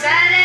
said